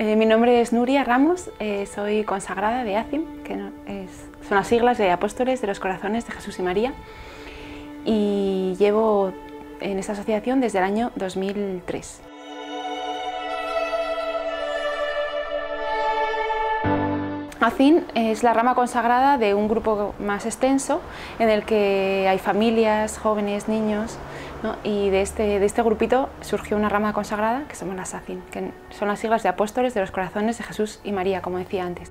Eh, mi nombre es Nuria Ramos, eh, soy consagrada de ACIM, que son las siglas de Apóstoles de los Corazones de Jesús y María, y llevo en esta asociación desde el año 2003. ACIN es la rama consagrada de un grupo más extenso en el que hay familias, jóvenes, niños y de este, de este grupito surgió una rama consagrada que somos las ACIN, que son las siglas de apóstoles de los corazones de Jesús y María, como decía antes.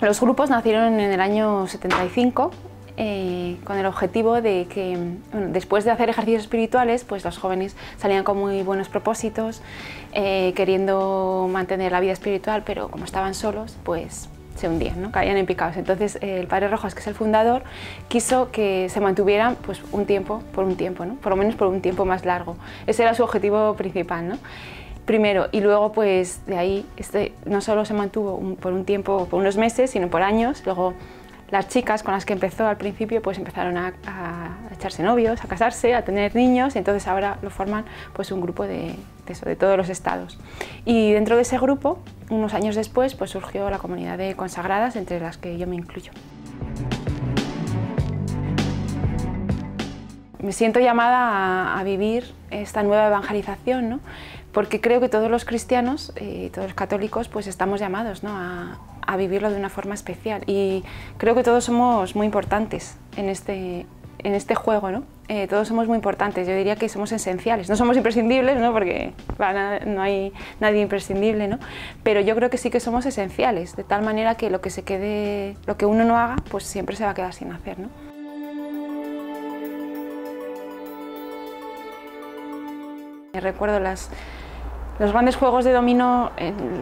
Los grupos nacieron en el año 75 eh, con el objetivo de que después de hacer ejercicios espirituales, pues los jóvenes salían con muy buenos propósitos, eh, queriendo mantener la vida espiritual, pero como estaban solos, pues se hundían, ¿no? caían en picados. Entonces eh, el padre Rojas, que es el fundador, quiso que se mantuvieran pues, un tiempo, por un tiempo, ¿no? por lo menos por un tiempo más largo. Ese era su objetivo principal. ¿no? Primero, y luego pues de ahí este, no solo se mantuvo por un tiempo, por unos meses, sino por años. Luego las chicas con las que empezó al principio pues empezaron a, echarse novios, a casarse, a tener niños entonces ahora lo forman pues un grupo de, de todos los estados. Y dentro de ese grupo, unos años después, pues surgió la comunidad de consagradas entre las que yo me incluyo. Me siento llamada a, vivir esta nueva evangelización, ¿no? porque creo que todos los cristianos, y eh, todos los católicos, pues estamos llamados ¿no? a, a vivirlo de una forma especial. Y creo que todos somos muy importantes en este, en este juego, ¿no? Eh, todos somos muy importantes, yo diría que somos esenciales. No somos imprescindibles, ¿no? porque no hay nadie imprescindible, ¿no? pero yo creo que sí que somos esenciales, de tal manera que lo que, se quede, lo que uno no haga, pues siempre se va a quedar sin hacer. ¿no? Recuerdo las, los grandes juegos de dominó,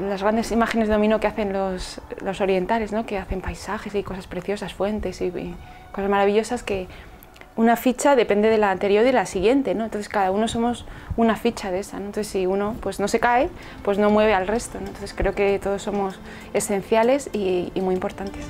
las grandes imágenes de dominó que hacen los, los orientales, ¿no? que hacen paisajes y cosas preciosas, fuentes y, cosas maravillosas que una ficha depende de la anterior y de la siguiente, ¿no? entonces cada uno somos una ficha de esa, ¿no? entonces si uno pues, no se cae, pues no mueve al resto, ¿no? entonces creo que todos somos esenciales y, y muy importantes.